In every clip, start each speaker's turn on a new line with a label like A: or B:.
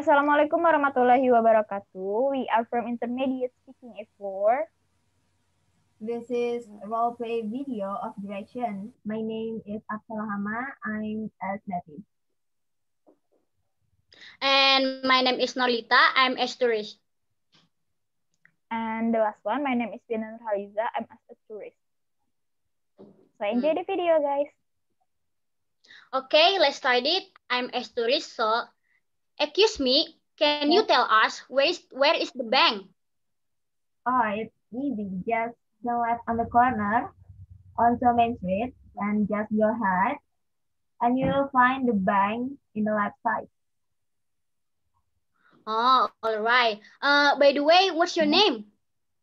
A: Assalamualaikum warahmatullahi wabarakatuh. We are from Intermediate Speaking A4.
B: This is role play video of direction. My name is Hama. I'm as native.
C: And my name is Nolita. I'm a tourist.
A: And the last one, my name is Diana Haliza. I'm a tourist. So enjoy the video, guys.
C: Okay, let's start it. I'm a tourist, so excuse me, can you tell us where is where is the bank?
B: Oh, it's easy. Just go left on the corner onto Main Street and just go ahead and you will find the bank in the left side.
C: Oh, all right. Uh, by the way, what's your name?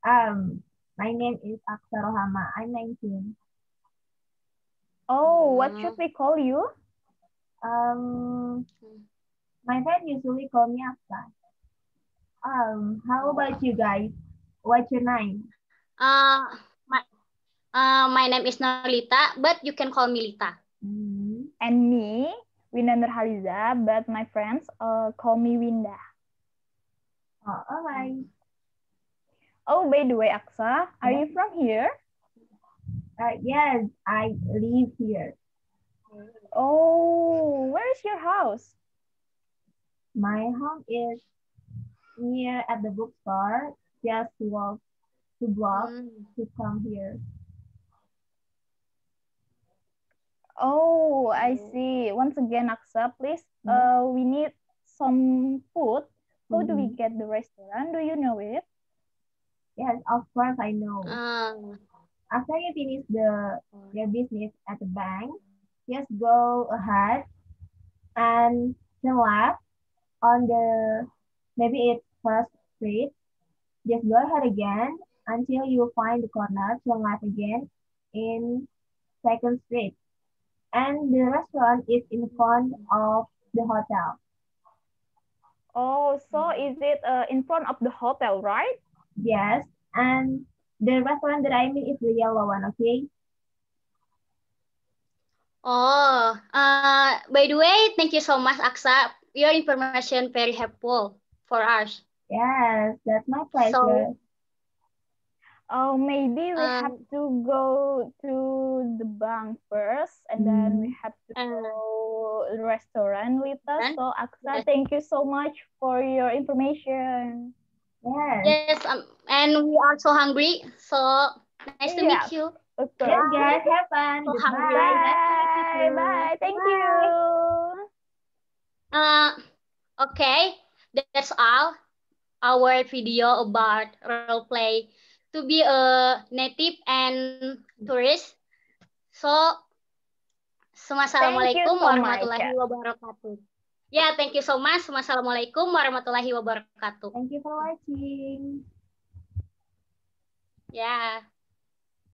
B: Um, my name is Aqsha Rohama. I'm 19.
A: Oh, what should we call you?
B: Um, my friend usually call me Aqsha. Um, how about you guys? What's your name?
C: Uh, my, uh, my name is Norlita, but you can call me Lita.
A: Mm. And me, Winanda Haliza, but my friends uh, call me Winda.
B: Oh, all right.
A: Oh, by the way, Aqsha, are you from here?
B: Uh, yes, I live here.
A: Oh, where is your house?
B: My home is near at the bookstore. Just walk to block mm. to come here.
A: Oh, I see. Once again, Aqsha, please, mm. uh, we need some food how mm do we mm-hmm. get the restaurant? Do you know it?
B: Yes, of course I know.
C: Um,
B: After you finish the your business at the bank, just go ahead and turn left on the maybe it's first street. Just go ahead again until you find the corner. Turn left again in second street, and the restaurant is in front of the hotel.
A: Oh, so is it uh, in front of the hotel, right?
B: Yes, and the restaurant that I mean is the yellow one, okay?
C: Oh, uh, by the way, thank you so much, Aqsha. Your information very helpful for us.
B: Yes, that's my pleasure. So,
A: Oh, maybe we um, have to go to the bank first, and then we have to uh, go to the restaurant later. So, Aqsha, thank you so much for your information.
B: Yes.
C: Yes, um, and we are so hungry. So, nice to meet you.
B: Okay. Yes, guys, have fun.
C: So.
A: Bye. Bye. Bye. Thank Bye. you.
C: That's all. Our video about role play to be a native and tourist. So, Assalamualaikum so warahmatullahi wabarakatuh. Yeah, thank you so much. Assalamualaikum warahmatullahi wabarakatuh.
B: Thank you for watching.
C: Yeah.